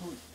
Fui.